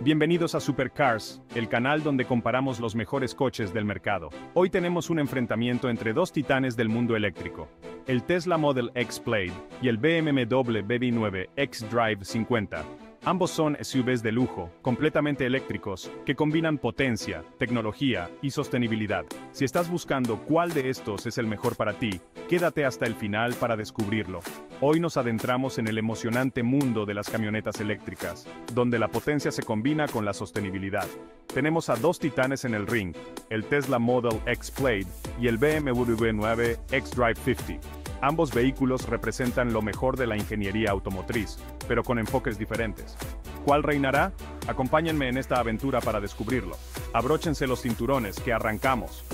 Bienvenidos a Supercars, el canal donde comparamos los mejores coches del mercado. Hoy tenemos un enfrentamiento entre dos titanes del mundo eléctrico, el Tesla Model X Plaid y el BMW BB9 X-Drive 50. Ambos son SUVs de lujo, completamente eléctricos, que combinan potencia, tecnología y sostenibilidad. Si estás buscando cuál de estos es el mejor para ti, quédate hasta el final para descubrirlo. Hoy nos adentramos en el emocionante mundo de las camionetas eléctricas, donde la potencia se combina con la sostenibilidad. Tenemos a dos titanes en el ring, el Tesla Model X Plaid y el BMW 9 X-Drive 50. Ambos vehículos representan lo mejor de la ingeniería automotriz, pero con enfoques diferentes. ¿Cuál reinará? Acompáñenme en esta aventura para descubrirlo. Abróchense los cinturones, que arrancamos.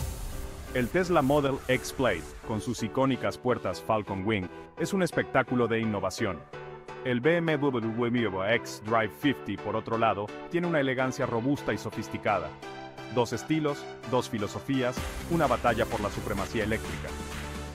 El Tesla Model X Plaid, con sus icónicas puertas Falcon Wing, es un espectáculo de innovación. El BMW X Drive 50, por otro lado, tiene una elegancia robusta y sofisticada. Dos estilos, dos filosofías, una batalla por la supremacía eléctrica.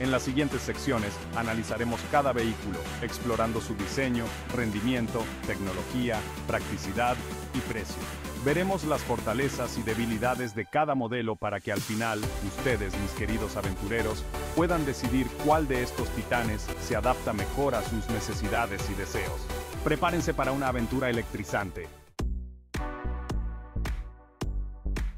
En las siguientes secciones analizaremos cada vehículo, explorando su diseño, rendimiento, tecnología, practicidad y precio. Veremos las fortalezas y debilidades de cada modelo para que al final, ustedes, mis queridos aventureros, puedan decidir cuál de estos titanes se adapta mejor a sus necesidades y deseos. Prepárense para una aventura electrizante.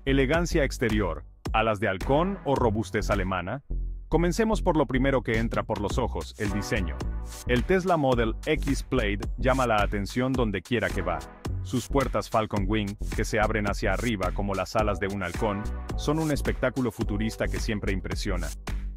Elegancia exterior, alas de halcón o robustez alemana, Comencemos por lo primero que entra por los ojos, el diseño. El Tesla Model X Plaid llama la atención donde quiera que va. Sus puertas Falcon Wing, que se abren hacia arriba como las alas de un halcón, son un espectáculo futurista que siempre impresiona.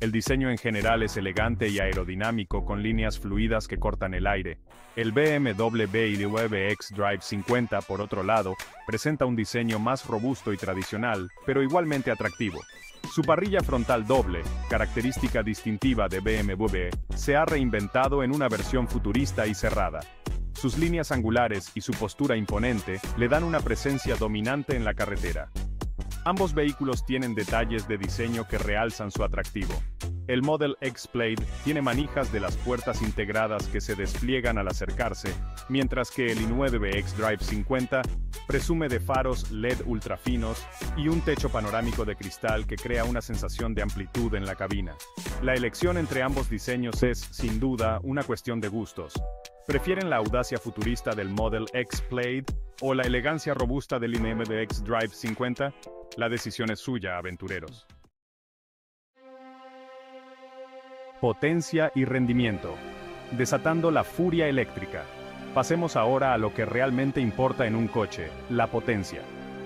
El diseño en general es elegante y aerodinámico con líneas fluidas que cortan el aire. El BMW i9 X Drive 50, por otro lado, presenta un diseño más robusto y tradicional, pero igualmente atractivo. Su parrilla frontal doble, característica distintiva de BMW, se ha reinventado en una versión futurista y cerrada. Sus líneas angulares y su postura imponente le dan una presencia dominante en la carretera. Ambos vehículos tienen detalles de diseño que realzan su atractivo. El Model X Plaid tiene manijas de las puertas integradas que se despliegan al acercarse, mientras que el i9 X-Drive 50 presume de faros LED ultrafinos y un techo panorámico de cristal que crea una sensación de amplitud en la cabina. La elección entre ambos diseños es, sin duda, una cuestión de gustos. ¿Prefieren la audacia futurista del Model X Plaid o la elegancia robusta del i9 X-Drive 50? La decisión es suya, aventureros. Potencia y rendimiento. Desatando la furia eléctrica. Pasemos ahora a lo que realmente importa en un coche, la potencia.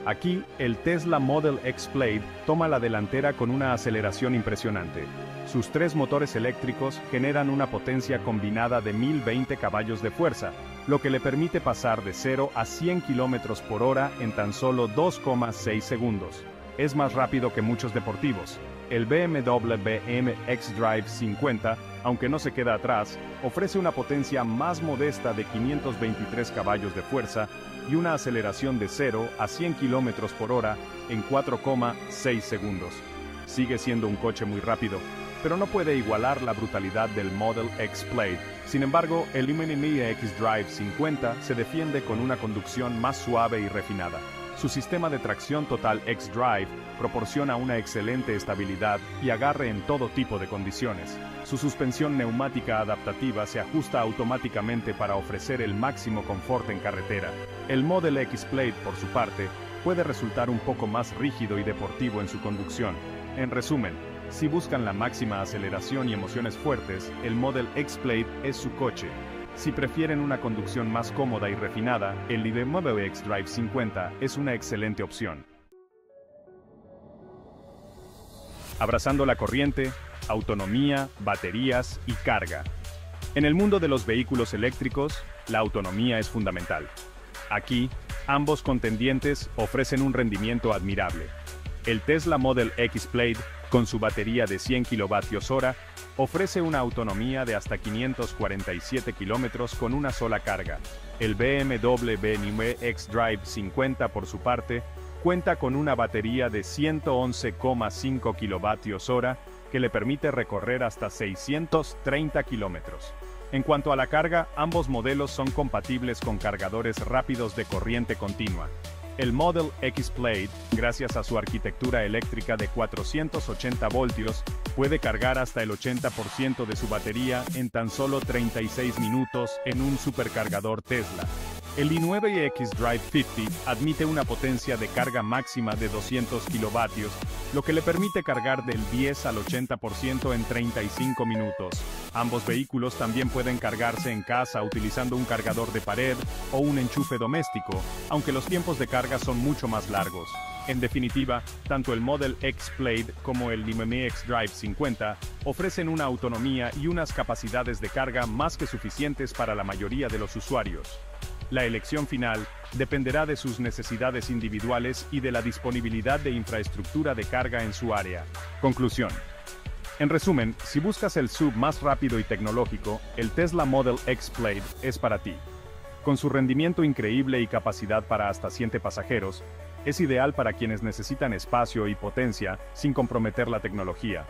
Aquí, el Tesla Model X Plaid toma la delantera con una aceleración impresionante. Sus tres motores eléctricos generan una potencia combinada de 1020 caballos de fuerza, lo que le permite pasar de 0 a 100 km por hora en tan solo 2,6 segundos. Es más rápido que muchos deportivos, el BMW BM X-Drive 50, aunque no se queda atrás, ofrece una potencia más modesta de 523 caballos de fuerza y una aceleración de 0 a 100 km por hora en 4,6 segundos. Sigue siendo un coche muy rápido, pero no puede igualar la brutalidad del Model X Plaid. Sin embargo, el Mini X-Drive 50 se defiende con una conducción más suave y refinada. Su sistema de tracción total X-Drive proporciona una excelente estabilidad y agarre en todo tipo de condiciones. Su suspensión neumática adaptativa se ajusta automáticamente para ofrecer el máximo confort en carretera. El Model X Plate, por su parte, puede resultar un poco más rígido y deportivo en su conducción. En resumen, si buscan la máxima aceleración y emociones fuertes, el Model X Plate es su coche. Si prefieren una conducción más cómoda y refinada, el BMW X-Drive 50 es una excelente opción. Abrazando la corriente, autonomía, baterías y carga. En el mundo de los vehículos eléctricos, la autonomía es fundamental. Aquí, ambos contendientes ofrecen un rendimiento admirable. El Tesla Model X Plaid, con su batería de 100 kWh, ofrece una autonomía de hasta 547 km con una sola carga. El BMW B X-Drive 50, por su parte, cuenta con una batería de 111,5 kWh que le permite recorrer hasta 630 km. En cuanto a la carga, ambos modelos son compatibles con cargadores rápidos de corriente continua. El Model X Plate, gracias a su arquitectura eléctrica de 480 voltios, puede cargar hasta el 80% de su batería en tan solo 36 minutos en un supercargador Tesla. El i9X Drive 50 admite una potencia de carga máxima de 200 kilovatios, lo que le permite cargar del 10 al 80% en 35 minutos. Ambos vehículos también pueden cargarse en casa utilizando un cargador de pared o un enchufe doméstico, aunque los tiempos de carga son mucho más largos. En definitiva, tanto el Model X Plate como el i9X Drive 50 ofrecen una autonomía y unas capacidades de carga más que suficientes para la mayoría de los usuarios. La elección final dependerá de sus necesidades individuales y de la disponibilidad de infraestructura de carga en su área. Conclusión. En resumen, si buscas el sub más rápido y tecnológico, el Tesla Model X Plate es para ti. Con su rendimiento increíble y capacidad para hasta 100 pasajeros, es ideal para quienes necesitan espacio y potencia sin comprometer la tecnología.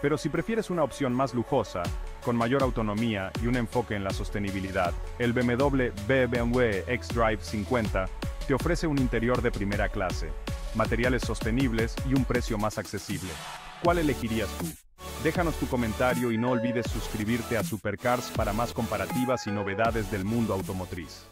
Pero si prefieres una opción más lujosa, con mayor autonomía y un enfoque en la sostenibilidad, el BMW BMW X-Drive 50 te ofrece un interior de primera clase, materiales sostenibles y un precio más accesible. ¿Cuál elegirías tú? Déjanos tu comentario y no olvides suscribirte a Supercars para más comparativas y novedades del mundo automotriz.